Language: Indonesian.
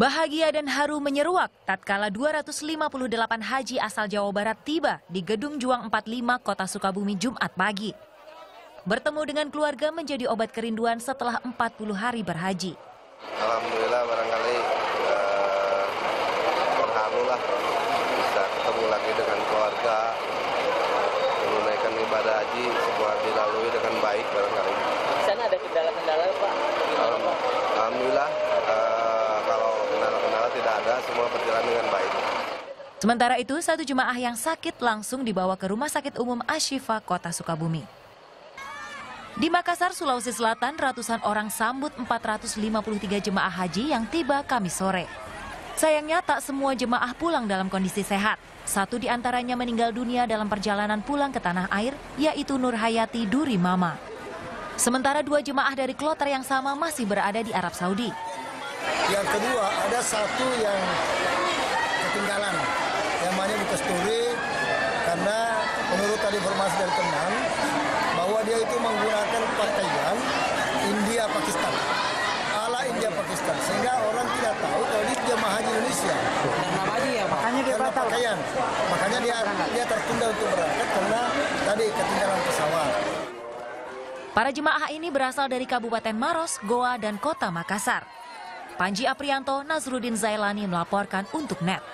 Bahagia dan haru menyeruak tatkala 258 haji asal Jawa Barat tiba di Gedung Juang 45 Kota Sukabumi Jumat pagi. Bertemu dengan keluarga menjadi obat kerinduan setelah 40 hari berhaji. Alhamdulillah barangkali tidak ada semua berjalan dengan baik. Sementara itu, satu jemaah yang sakit langsung dibawa ke Rumah Sakit Umum Ashifa Kota Sukabumi. Di Makassar, Sulawesi Selatan, ratusan orang sambut 453 jemaah haji yang tiba Kamis sore. Sayangnya tak semua jemaah pulang dalam kondisi sehat. Satu di antaranya meninggal dunia dalam perjalanan pulang ke tanah air, yaitu Nur Hayati Duri Mama. Sementara dua jemaah dari kloter yang sama masih berada di Arab Saudi. Yang kedua ada satu yang ketinggalan, yang namanya Bu Kesturi, karena menurut tadi informasi dari teman bahwa dia itu menggunakan pakaian India Pakistan, ala India Pakistan, sehingga orang tidak tahu kalau dia jemaah haji Indonesia. Ya? Makanya dia karena pakaian, makanya dia dia tertunda untuk berangkat karena tadi ketinggalan pesawat. Para jemaah ini berasal dari Kabupaten Maros, Goa, dan Kota Makassar. Panji Aprianto, Nazrudin Zailani melaporkan untuk NET.